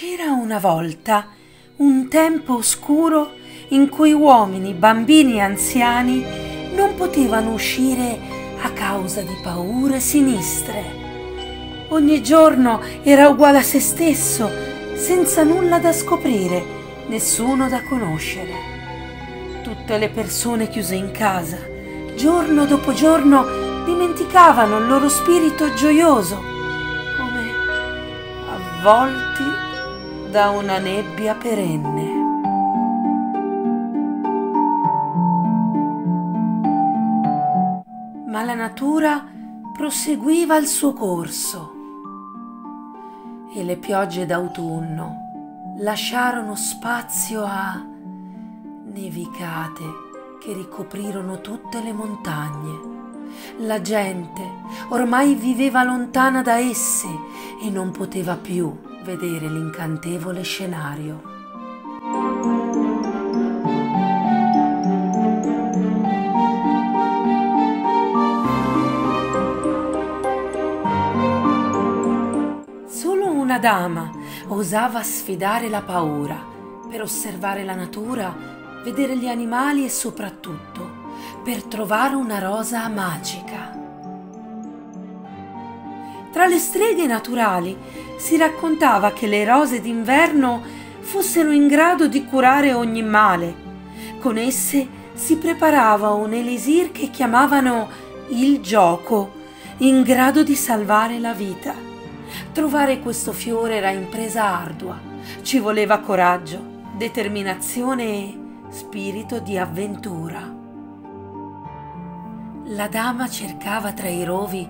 C'era una volta un tempo oscuro in cui uomini, bambini e anziani non potevano uscire a causa di paure sinistre. Ogni giorno era uguale a se stesso, senza nulla da scoprire, nessuno da conoscere. Tutte le persone chiuse in casa, giorno dopo giorno, dimenticavano il loro spirito gioioso, come avvolti da una nebbia perenne. Ma la natura proseguiva il suo corso e le piogge d'autunno lasciarono spazio a nevicate che ricoprirono tutte le montagne. La gente ormai viveva lontana da esse e non poteva più vedere l'incantevole scenario. Solo una dama osava sfidare la paura per osservare la natura, vedere gli animali e soprattutto per trovare una rosa magica. Tra le streghe naturali si raccontava che le rose d'inverno fossero in grado di curare ogni male. Con esse si preparava un elisir che chiamavano il gioco, in grado di salvare la vita. Trovare questo fiore era impresa ardua, ci voleva coraggio, determinazione e spirito di avventura. La dama cercava tra i rovi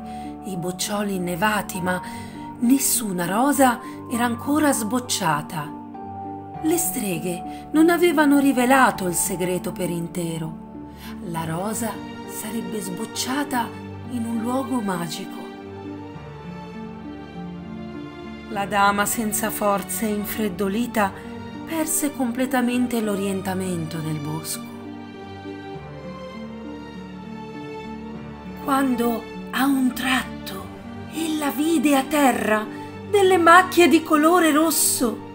i boccioli innevati, ma nessuna rosa era ancora sbocciata. Le streghe non avevano rivelato il segreto per intero. La rosa sarebbe sbocciata in un luogo magico. La dama senza forze e infreddolita perse completamente l'orientamento nel bosco. Quando a un tratto ella vide a terra delle macchie di colore rosso.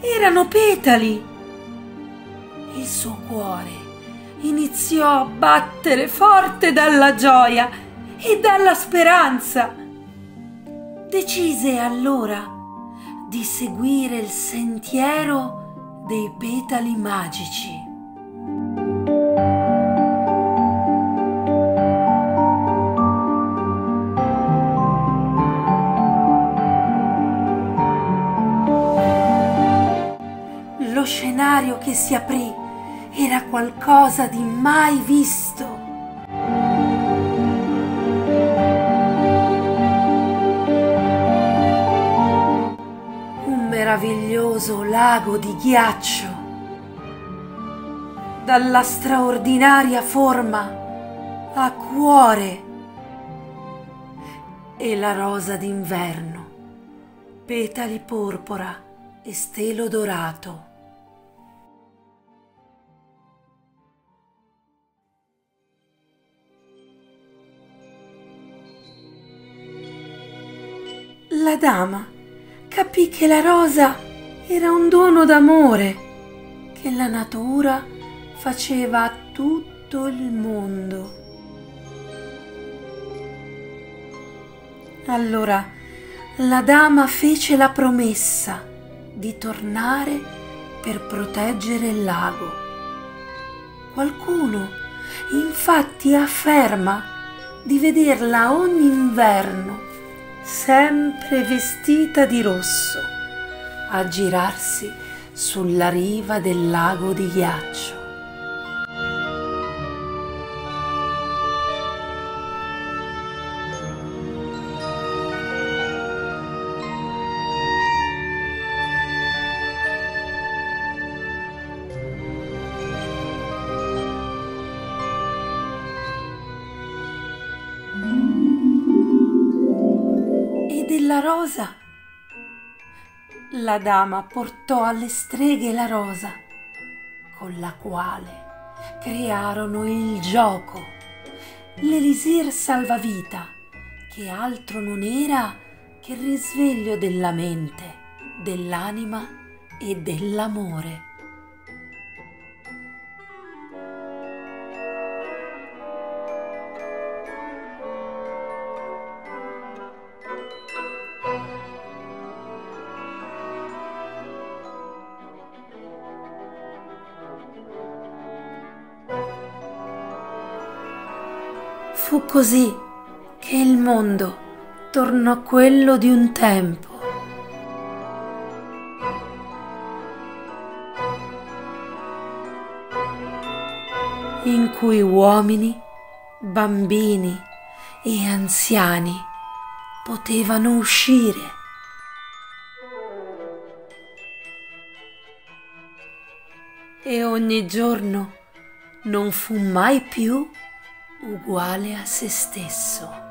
Erano petali. Il suo cuore iniziò a battere forte dalla gioia e dalla speranza. Decise allora di seguire il sentiero dei petali magici. Scenario che si aprì era qualcosa di mai visto. Un meraviglioso lago di ghiaccio. Dalla straordinaria forma a cuore. E la rosa d'inverno, petali porpora e stelo dorato. La dama capì che la rosa era un dono d'amore che la natura faceva a tutto il mondo. Allora la dama fece la promessa di tornare per proteggere il lago. Qualcuno infatti afferma di vederla ogni inverno sempre vestita di rosso, a girarsi sulla riva del lago di ghiaccio. Della rosa? La dama portò alle streghe la rosa, con la quale crearono il gioco, l'elisir salvavita, che altro non era che il risveglio della mente, dell'anima e dell'amore. Fu così che il mondo tornò quello di un tempo. in cui uomini, bambini e anziani potevano uscire. E ogni giorno non fu mai più uguale a se stesso.